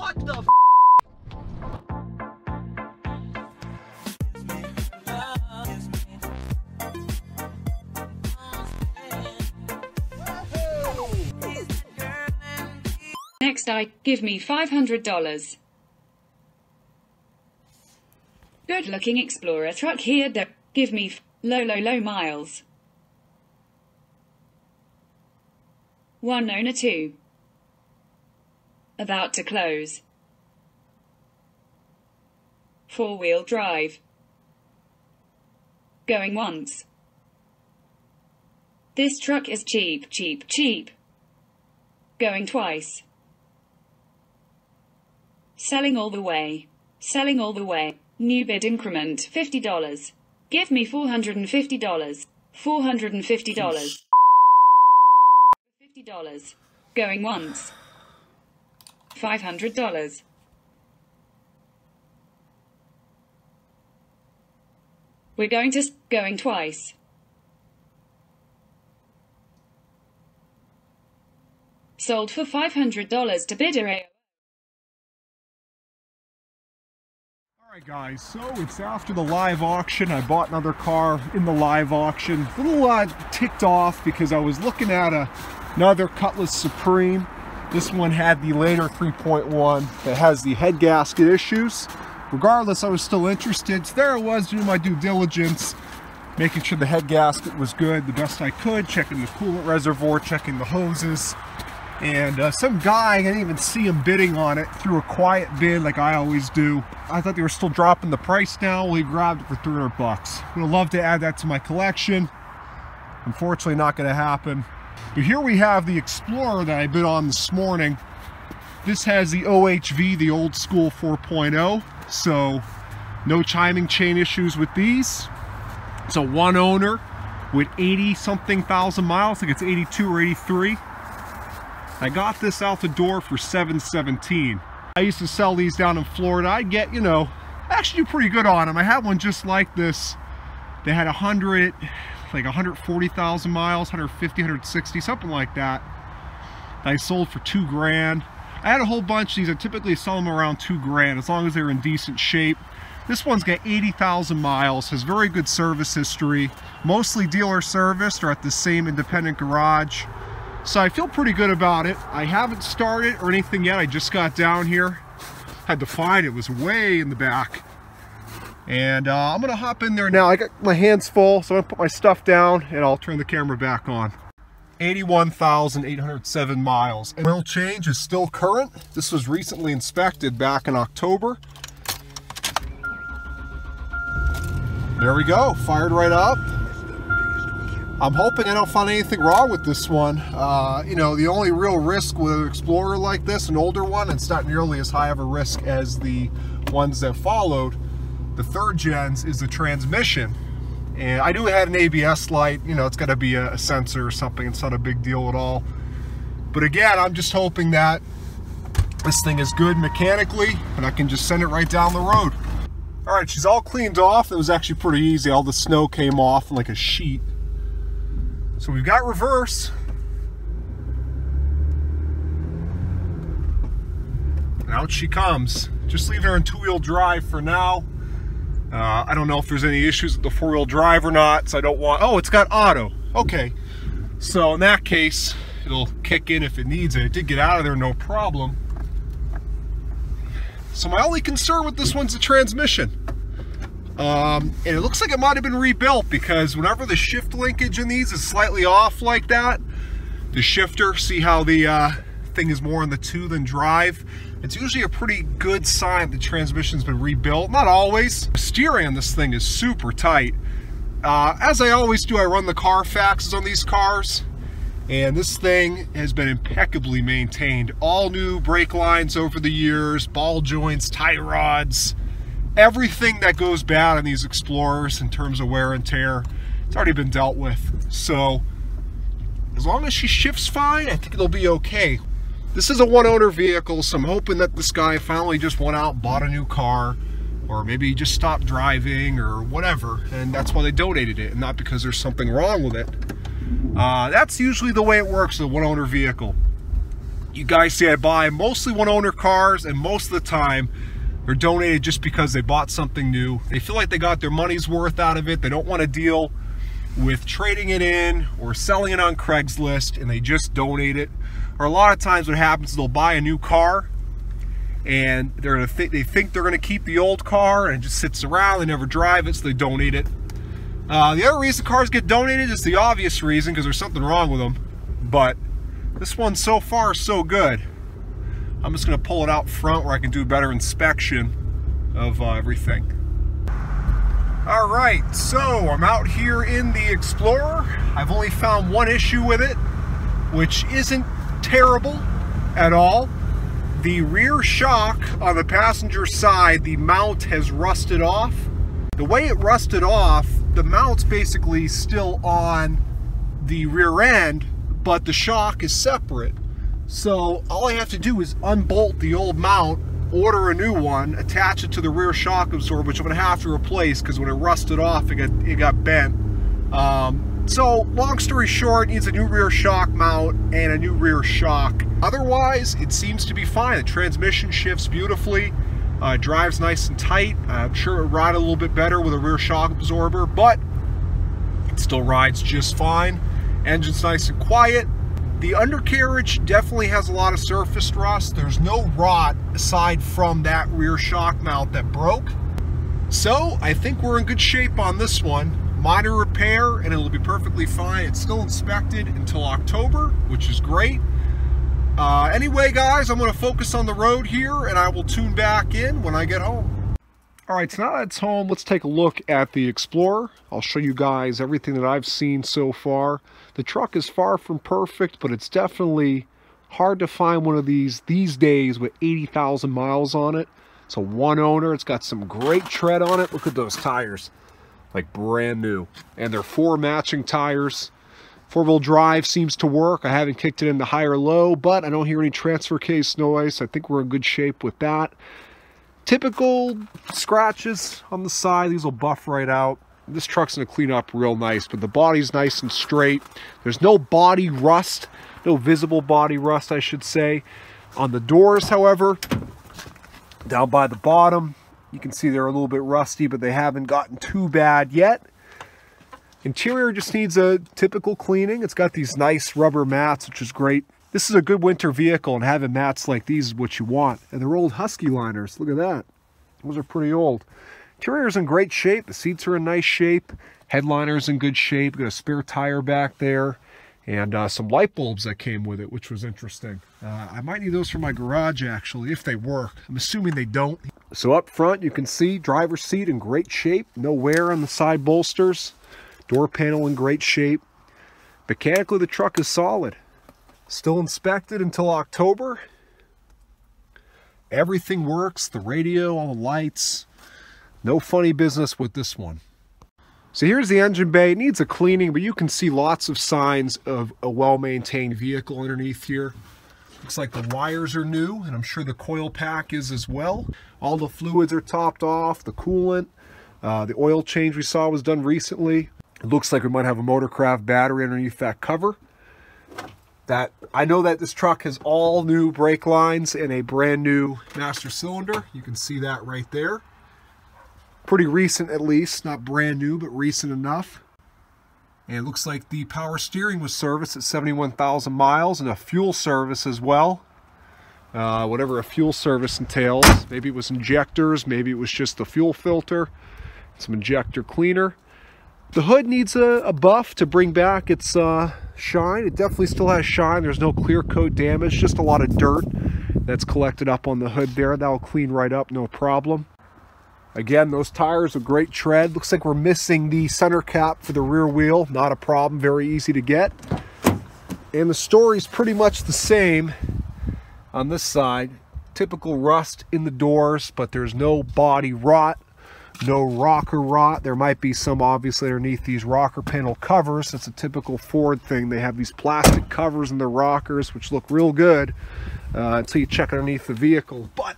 What the f Next I give me $500. Good looking Explorer truck here do give me low low low miles. One owner two. About to close. Four wheel drive. Going once. This truck is cheap, cheap, cheap. Going twice. Selling all the way. Selling all the way. New bid increment $50. Give me $450. $450. $50. Going once. $500. We're going to going twice. Sold for $500 to bidder A. Alright guys, so it's after the live auction. I bought another car in the live auction. A little uh, ticked off because I was looking at a, another Cutlass Supreme. This one had the later 3.1 that has the head gasket issues. Regardless, I was still interested. So there I was doing my due diligence, making sure the head gasket was good the best I could, checking the coolant reservoir, checking the hoses. And uh, some guy, I didn't even see him bidding on it, threw a quiet bid like I always do. I thought they were still dropping the price now. We grabbed it for 300 bucks. Would have loved to add that to my collection. Unfortunately, not going to happen. But here we have the Explorer that I bid on this morning. This has the OHV, the old school 4.0. So no timing chain issues with these. It's a one owner with 80 something thousand miles. I think it's 82 or 83. I got this out the door for 717. I used to sell these down in Florida. I get, you know, actually do pretty good on them. I had one just like this. They had 100, like 140,000 miles, 150, 160, something like that. I sold for two grand. I had a whole bunch of these. I typically sell them around two grand as long as they're in decent shape. This one's got 80,000 miles, has very good service history, mostly dealer serviced or at the same independent garage. So I feel pretty good about it. I haven't started or anything yet. I just got down here. Had to find it. it was way in the back. And uh, I'm gonna hop in there now. I got my hands full, so I'm gonna put my stuff down and I'll turn the camera back on. 81,807 miles. And oil change is still current. This was recently inspected back in October. There we go, fired right up. I'm hoping I don't find anything wrong with this one. Uh, you know, the only real risk with an Explorer like this, an older one, it's not nearly as high of a risk as the ones that followed, the third gens, is the transmission. And I do have an ABS light, you know, it's got to be a, a sensor or something. It's not a big deal at all. But again, I'm just hoping that this thing is good mechanically and I can just send it right down the road. All right, she's all cleaned off. It was actually pretty easy. All the snow came off like a sheet. So we've got reverse. And out she comes. Just leave her in two-wheel drive for now. Uh, I don't know if there's any issues with the four-wheel drive or not, so I don't want... Oh, it's got auto. Okay. So in that case, it'll kick in if it needs it. It did get out of there, no problem. So my only concern with this one's the transmission. Um, and it looks like it might have been rebuilt because whenever the shift linkage in these is slightly off like that, the shifter, see how the uh, is more on the two than drive, it's usually a pretty good sign the transmission's been rebuilt. Not always. The steering on this thing is super tight. Uh, as I always do, I run the Carfaxes on these cars. And this thing has been impeccably maintained. All new brake lines over the years, ball joints, tie rods, everything that goes bad on these Explorers in terms of wear and tear, it's already been dealt with. So as long as she shifts fine, I think it'll be okay. This is a one owner vehicle, so I'm hoping that this guy finally just went out bought a new car or maybe he just stopped driving or whatever and that's why they donated it and not because there's something wrong with it. Uh, that's usually the way it works with a one owner vehicle. you guys see I buy mostly one owner cars and most of the time they're donated just because they bought something new. They feel like they got their money's worth out of it. They don't want to deal with trading it in or selling it on Craigslist and they just donate it. Or a lot of times what happens is they'll buy a new car and they're gonna th they think they're gonna keep the old car and it just sits around, they never drive it, so they donate it. Uh, the other reason cars get donated is the obvious reason because there's something wrong with them. But this one so far so good. I'm just gonna pull it out front where I can do a better inspection of uh, everything. All right, so I'm out here in the Explorer. I've only found one issue with it, which isn't terrible at all. The rear shock on the passenger side, the mount has rusted off. The way it rusted off, the mount's basically still on the rear end, but the shock is separate. So all I have to do is unbolt the old mount, order a new one, attach it to the rear shock absorber, which I'm gonna have to replace because when it rusted off, it got, it got bent. Um, so long story short, needs a new rear shock mount and a new rear shock. Otherwise, it seems to be fine. The transmission shifts beautifully, uh, drives nice and tight. I'm sure it ride a little bit better with a rear shock absorber, but it still rides just fine. Engine's nice and quiet. The undercarriage definitely has a lot of surface rust. There's no rot aside from that rear shock mount that broke. So I think we're in good shape on this one. Minor repair and it'll be perfectly fine. It's still inspected until October, which is great. Uh, anyway, guys, I'm going to focus on the road here and I will tune back in when I get home. All right, so now that it's home, let's take a look at the Explorer. I'll show you guys everything that I've seen so far. The truck is far from perfect, but it's definitely hard to find one of these these days with 80,000 miles on it. It's a one owner. It's got some great tread on it. Look at those tires, like brand new. And they're four matching tires. Four-wheel drive seems to work. I haven't kicked it into high or low, but I don't hear any transfer case noise. I think we're in good shape with that. Typical scratches on the side. These will buff right out. This truck's going to clean up real nice, but the body's nice and straight. There's no body rust, no visible body rust, I should say. On the doors, however, down by the bottom, you can see they're a little bit rusty, but they haven't gotten too bad yet. Interior just needs a typical cleaning. It's got these nice rubber mats, which is great. This is a good winter vehicle, and having mats like these is what you want. And they're old Husky liners. Look at that. Those are pretty old. Interior's in great shape. The seats are in nice shape. Headliner's in good shape. Got a spare tire back there. And uh, some light bulbs that came with it, which was interesting. Uh, I might need those for my garage, actually, if they work. I'm assuming they don't. So up front, you can see driver's seat in great shape. No wear on the side bolsters. Door panel in great shape. Mechanically, the truck is solid. Still inspected until October. Everything works, the radio, all the lights. No funny business with this one. So here's the engine bay. It needs a cleaning, but you can see lots of signs of a well-maintained vehicle underneath here. Looks like the wires are new, and I'm sure the coil pack is as well. All the fluids are topped off, the coolant. Uh, the oil change we saw was done recently. It looks like we might have a Motorcraft battery underneath that cover that I know that this truck has all new brake lines and a brand new master cylinder. You can see that right there. Pretty recent at least, not brand new, but recent enough. And it looks like the power steering was serviced at 71,000 miles and a fuel service as well. Uh, whatever a fuel service entails. Maybe it was injectors, maybe it was just the fuel filter, some injector cleaner. The hood needs a, a buff to bring back its uh, shine. It definitely still has shine. There's no clear coat damage, just a lot of dirt that's collected up on the hood there. That'll clean right up, no problem. Again, those tires are great tread. Looks like we're missing the center cap for the rear wheel. Not a problem, very easy to get. And the story's pretty much the same on this side. Typical rust in the doors, but there's no body rot no rocker rot. There might be some obviously underneath these rocker panel covers. It's a typical Ford thing. They have these plastic covers in the rockers, which look real good uh, until you check underneath the vehicle. But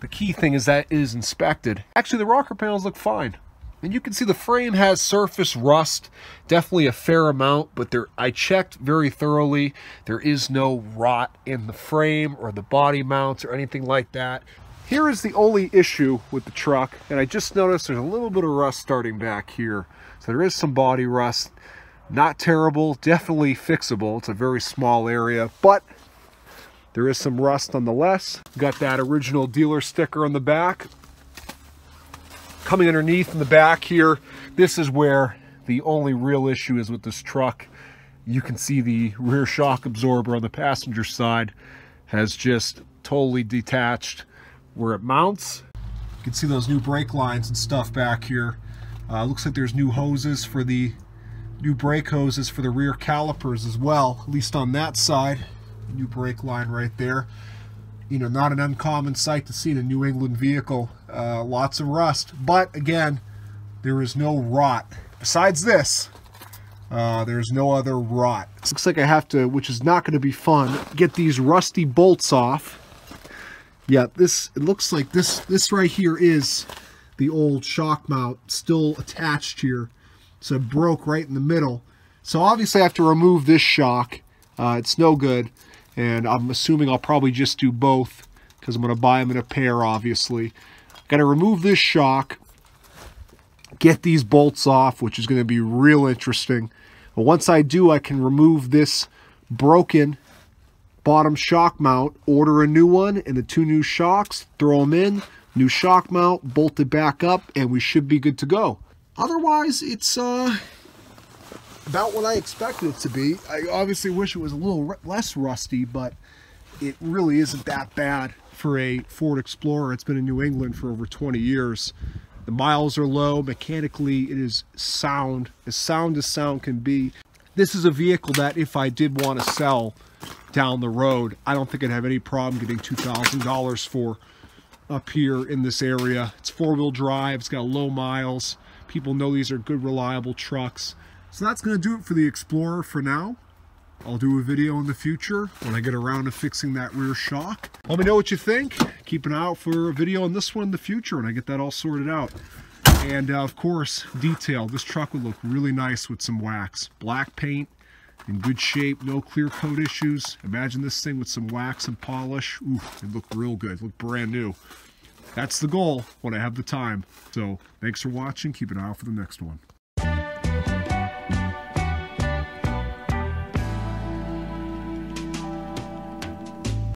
the key thing is that it is inspected. Actually, the rocker panels look fine. And you can see the frame has surface rust, definitely a fair amount, but there I checked very thoroughly. There is no rot in the frame or the body mounts or anything like that. Here is the only issue with the truck, and I just noticed there's a little bit of rust starting back here. So there is some body rust. Not terrible, definitely fixable. It's a very small area, but there is some rust nonetheless. Got that original dealer sticker on the back coming underneath in the back here, this is where the only real issue is with this truck. You can see the rear shock absorber on the passenger side has just totally detached where it mounts. You can see those new brake lines and stuff back here. Uh, looks like there's new hoses for the new brake hoses for the rear calipers as well, at least on that side. New brake line right there you know, not an uncommon sight to see in a New England vehicle. Uh, lots of rust, but again, there is no rot. Besides this, uh, there's no other rot. Looks like I have to, which is not going to be fun, get these rusty bolts off. Yeah, this, it looks like this, this right here is the old shock mount still attached here. So it broke right in the middle. So obviously I have to remove this shock. Uh, it's no good and I'm assuming I'll probably just do both because I'm going to buy them in a pair obviously. Got to remove this shock, get these bolts off, which is going to be real interesting. But once I do, I can remove this broken bottom shock mount, order a new one and the two new shocks, throw them in, new shock mount, bolt it back up, and we should be good to go. Otherwise, it's uh, about what I expected it to be. I obviously wish it was a little less rusty, but it really isn't that bad for a Ford Explorer. It's been in New England for over 20 years. The miles are low. Mechanically, it is sound, as sound as sound can be. This is a vehicle that if I did want to sell down the road, I don't think I'd have any problem getting $2,000 for up here in this area. It's four-wheel drive. It's got low miles. People know these are good, reliable trucks. So that's going to do it for the Explorer for now. I'll do a video in the future when I get around to fixing that rear shock. Let me know what you think. Keep an eye out for a video on this one in the future when I get that all sorted out. And uh, of course, detail. This truck would look really nice with some wax. Black paint, in good shape, no clear coat issues. Imagine this thing with some wax and polish. Ooh, it look real good, look brand new. That's the goal when I have the time. So thanks for watching. Keep an eye out for the next one.